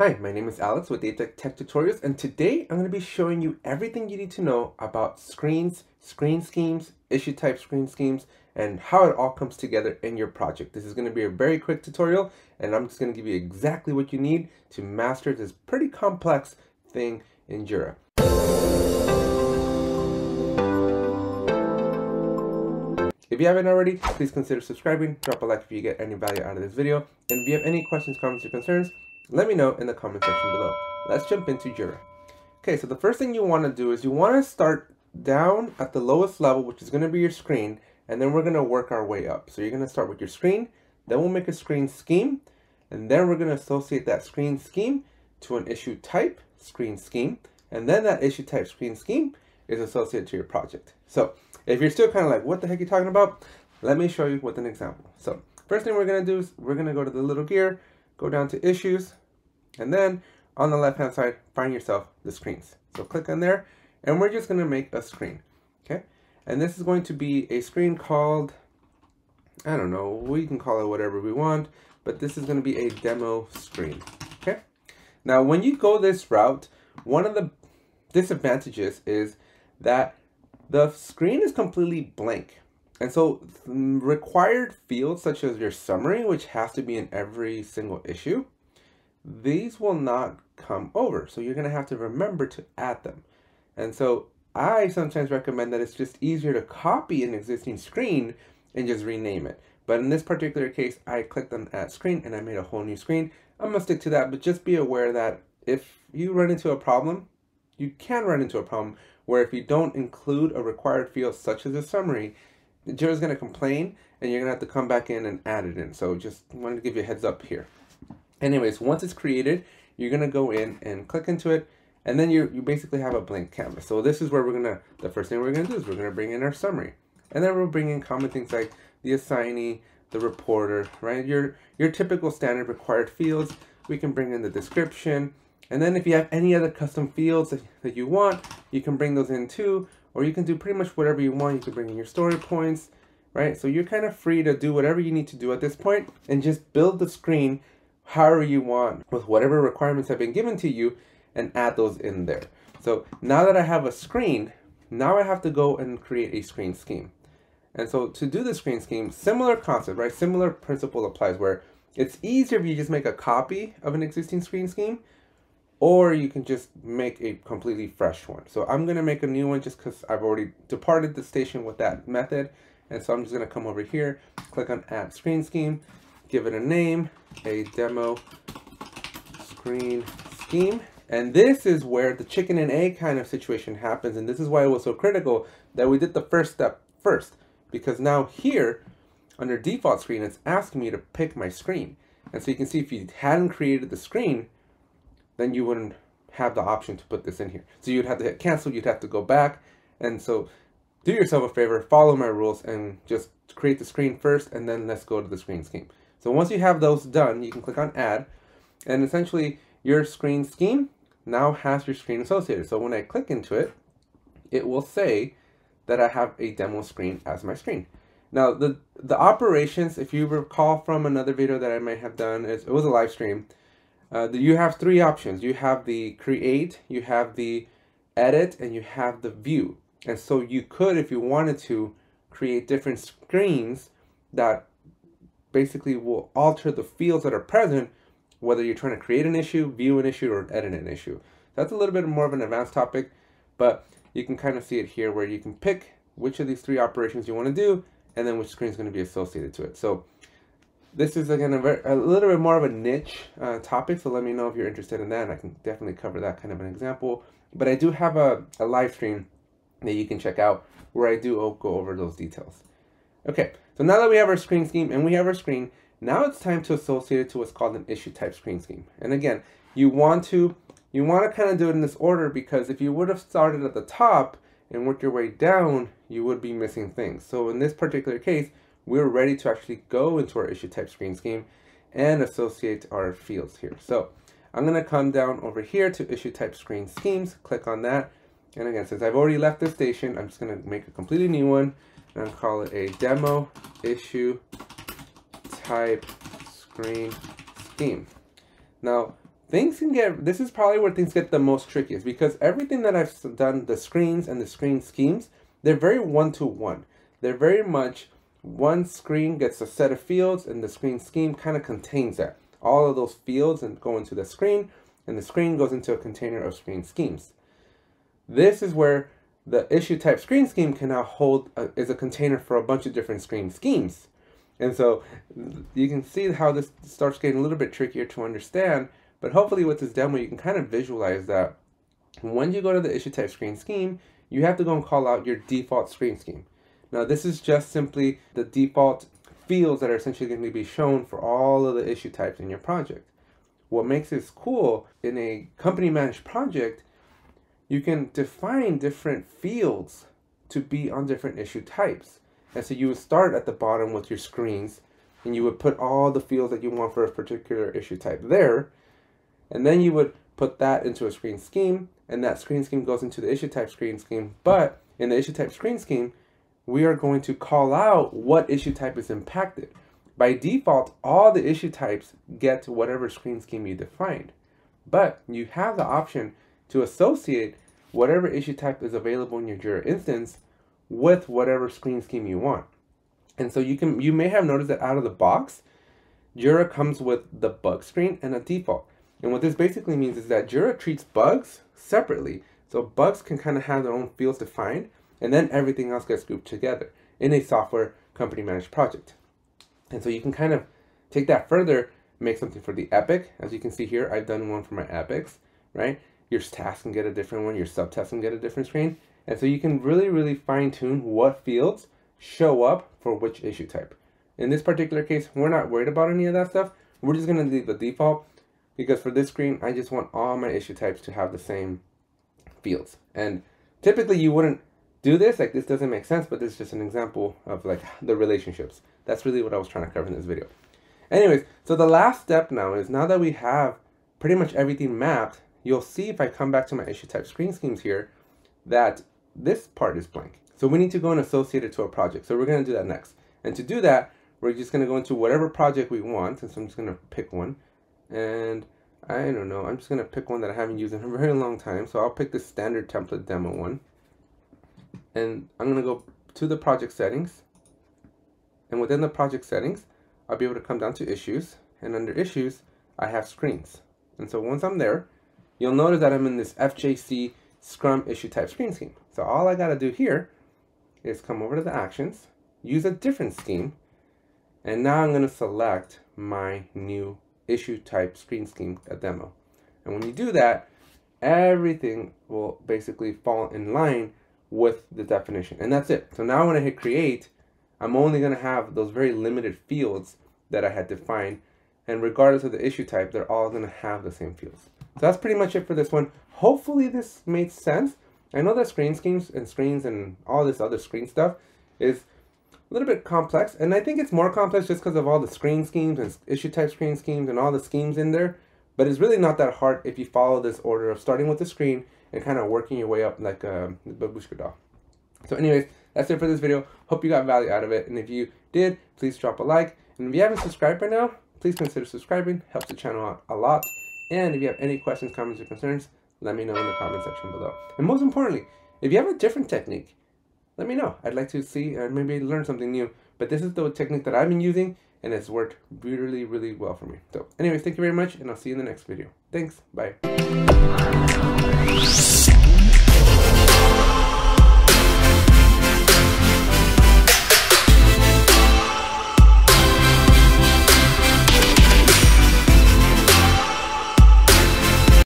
Hi, my name is Alex with Apetech Tutorials and today I'm going to be showing you everything you need to know about screens, screen schemes, issue type screen schemes, and how it all comes together in your project. This is going to be a very quick tutorial and I'm just going to give you exactly what you need to master this pretty complex thing in Jira. If you haven't already, please consider subscribing, drop a like if you get any value out of this video, and if you have any questions, comments, or concerns, let me know in the comment section below. Let's jump into Jira. Okay, so the first thing you want to do is you want to start down at the lowest level, which is going to be your screen, and then we're going to work our way up. So you're going to start with your screen, then we'll make a screen scheme, and then we're going to associate that screen scheme to an issue type screen scheme, and then that issue type screen scheme is associated to your project. So if you're still kind of like, what the heck are you talking about? Let me show you with an example. So first thing we're going to do is we're going to go to the little gear, go down to issues, and then on the left hand side, find yourself the screens. So click on there and we're just going to make a screen. Okay. And this is going to be a screen called, I don't know, we can call it whatever we want, but this is going to be a demo screen. Okay. Now, when you go this route, one of the disadvantages is that the screen is completely blank. And so required fields such as your summary, which has to be in every single issue, these will not come over. So you're going to have to remember to add them. And so I sometimes recommend that it's just easier to copy an existing screen and just rename it. But in this particular case, I clicked on add screen and I made a whole new screen. I'm going to stick to that, but just be aware that if you run into a problem, you can run into a problem where if you don't include a required field such as a summary, Jira is going to complain and you're going to have to come back in and add it in. So just wanted to give you a heads up here. Anyways, once it's created, you're gonna go in and click into it, and then you you basically have a blank canvas. So this is where we're gonna, the first thing we're gonna do is we're gonna bring in our summary. And then we'll bring in common things like the assignee, the reporter, right? Your, your typical standard required fields. We can bring in the description. And then if you have any other custom fields that, that you want, you can bring those in too, or you can do pretty much whatever you want. You can bring in your story points, right? So you're kind of free to do whatever you need to do at this point and just build the screen however you want with whatever requirements have been given to you and add those in there. So now that I have a screen, now I have to go and create a screen scheme. And so to do the screen scheme, similar concept, right? Similar principle applies where it's easier if you just make a copy of an existing screen scheme or you can just make a completely fresh one. So I'm to make a new one just because I've already departed the station with that method. And so I'm just to come over here, click on add screen scheme, give it a name, a demo screen scheme. And this is where the chicken and egg kind of situation happens. And this is why it was so critical that we did the first step first. Because now here, under default screen, it's asking me to pick my screen. And so you can see if you hadn't created the screen, then you wouldn't have the option to put this in here. So you'd have to hit cancel, you'd have to go back. And so do yourself a favor, follow my rules and just create the screen first and then let's go to the screen scheme. So once you have those done, you can click on add and essentially your screen scheme now has your screen associated. So when I click into it, it will say that I have a demo screen as my screen. Now the, the operations, if you recall from another video that I might have done, it was a live stream. Uh, you have three options. You have the create, you have the edit, and you have the view. And so you could, if you wanted to, create different screens that basically will alter the fields that are present, whether you're trying to create an issue, view an issue, or edit an issue. That's a little bit more of an advanced topic, but you can kind of see it here where you can pick which of these three operations you want to do, and then which screen is going to be associated to it. So this is again a, very, a little bit more of a niche uh, topic, so let me know if you're interested in that, and I can definitely cover that kind of an example. But I do have a, a live stream that you can check out where I do go over those details. Okay, so now that we have our screen scheme and we have our screen, now it's time to associate it to what's called an issue type screen scheme. And again, you want to you want to kind of do it in this order because if you would have started at the top and worked your way down, you would be missing things. So in this particular case, we're ready to actually go into our issue type screen scheme and associate our fields here. So I'm going to come down over here to issue type screen schemes, click on that. And again, since I've already left this station, I'm just going to make a completely new one and call it a demo issue type screen scheme. Now, things can get, this is probably where things get the most trickiest because everything that I've done, the screens and the screen schemes, they're very one-to-one. They're very much one screen gets a set of fields and the screen scheme kind of contains that. All of those fields and go into the screen and the screen goes into a container of screen schemes. This is where the issue type screen scheme can now hold a, is a container for a bunch of different screen schemes. And so you can see how this starts getting a little bit trickier to understand, but hopefully with this demo, you can kind of visualize that when you go to the issue type screen scheme, you have to go and call out your default screen scheme. Now this is just simply the default fields that are essentially going to be shown for all of the issue types in your project. What makes this cool in a company managed project you can define different fields to be on different issue types. And so you would start at the bottom with your screens and you would put all the fields that you want for a particular issue type there. And then you would put that into a screen scheme and that screen scheme goes into the issue type screen scheme. But in the issue type screen scheme, we are going to call out what issue type is impacted. By default, all the issue types get to whatever screen scheme you defined. But you have the option to associate whatever issue type is available in your Jira instance with whatever screen scheme you want. And so you can you may have noticed that out of the box, Jira comes with the bug screen and a default. And what this basically means is that Jira treats bugs separately. So bugs can kind of have their own fields defined, and then everything else gets grouped together in a software company managed project. And so you can kind of take that further, make something for the epic. As you can see here, I've done one for my epics, right? Your task can get a different one, your subtask can get a different screen. And so you can really, really fine tune what fields show up for which issue type. In this particular case, we're not worried about any of that stuff. We're just gonna leave the default because for this screen, I just want all my issue types to have the same fields. And typically you wouldn't do this, like this doesn't make sense, but this is just an example of like the relationships. That's really what I was trying to cover in this video. Anyways, so the last step now is now that we have pretty much everything mapped, you'll see if I come back to my issue type screen schemes here, that this part is blank. So we need to go and associate it to a project. So we're going to do that next. And to do that, we're just going to go into whatever project we want. And so I'm just going to pick one. And I don't know, I'm just going to pick one that I haven't used in a very long time. So I'll pick the standard template demo one. And I'm going to go to the project settings. And within the project settings, I'll be able to come down to issues. And under issues, I have screens. And so once I'm there, you'll notice that I'm in this FJC Scrum issue type screen scheme. So all I got to do here is come over to the actions, use a different scheme, and now I'm going to select my new issue type screen scheme, a demo. And when you do that, everything will basically fall in line with the definition. And that's it. So now when I hit create, I'm only going to have those very limited fields that I had defined. And regardless of the issue type, they're all going to have the same fields. So that's pretty much it for this one. Hopefully this made sense. I know that screen schemes and screens and all this other screen stuff is a little bit complex. And I think it's more complex just because of all the screen schemes and issue type screen schemes and all the schemes in there. But it's really not that hard if you follow this order of starting with the screen and kind of working your way up like uh, a babushka doll. So anyways, that's it for this video. Hope you got value out of it. And if you did, please drop a like. And if you haven't subscribed by now, please consider subscribing. Helps the channel out a lot. And if you have any questions, comments, or concerns, let me know in the comment section below. And most importantly, if you have a different technique, let me know. I'd like to see and maybe learn something new. But this is the technique that I've been using, and it's worked really, really well for me. So anyways, thank you very much, and I'll see you in the next video. Thanks. Bye.